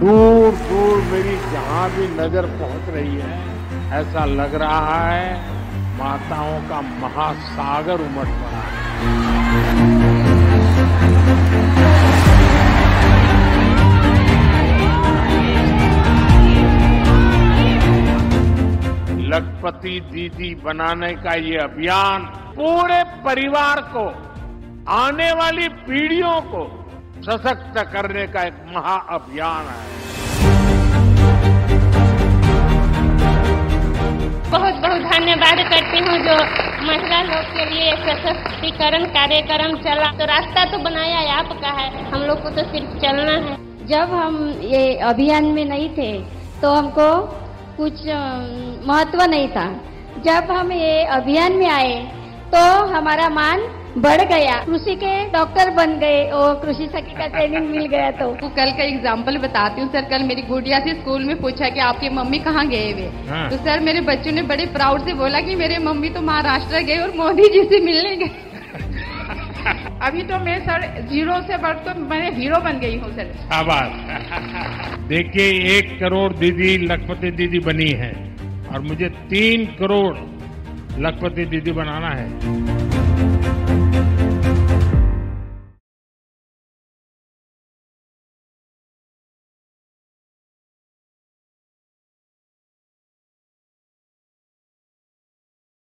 दूर दूर मेरी जहाँ भी नज़र पहुँच रही है, ऐसा लग रहा है माताओं का महासागर उमड़ पड़ा है। लखपति दीदी बनाने का ये अभियान पूरे परिवार को, आने वाली पीढ़ियों को सशक्त करने का एक महाअभियान है। बहुत बहुत धन्यवाद करती हूँ जो महिला लोग के लिए सशक्तिकरण कार्यक्रम चला। तो रास्ता तो बनाया है आपका है। हम लोग को तो सिर्फ़ चलना है। जब हम ये अभियान में नहीं थे तो हमको कुछ महत्व नहीं था। जब हम ये अभियान में आए तो हमारा मान बढ़ गया। कृषि के डॉक्टर बन गए और कृषि सखी का ट्रेनिंग मिल गया तो। कल का एग्ज़ाम्पल बताती हूँ सर कल मेरी गुड़िया से स्कूल में पूछा कि आपकी मम्मी कहाँ गए हुए? हाँ। तो सर मेरे बच्चों ने बड़े प्राउड से बोला कि मेरे मम्मी तो महाराष्ट्र गए और मोदी जी से मिलने गए। अभी तो मैं सर ज़ीरो से बढ़ तो मैं हीरो बन गई हूँ सर शाबाश देखिए एक करोड़ दीदी लखपति दीदी बनी है और मुझे तीन करोड़ लखपति दीदी बनाना है। Thank you.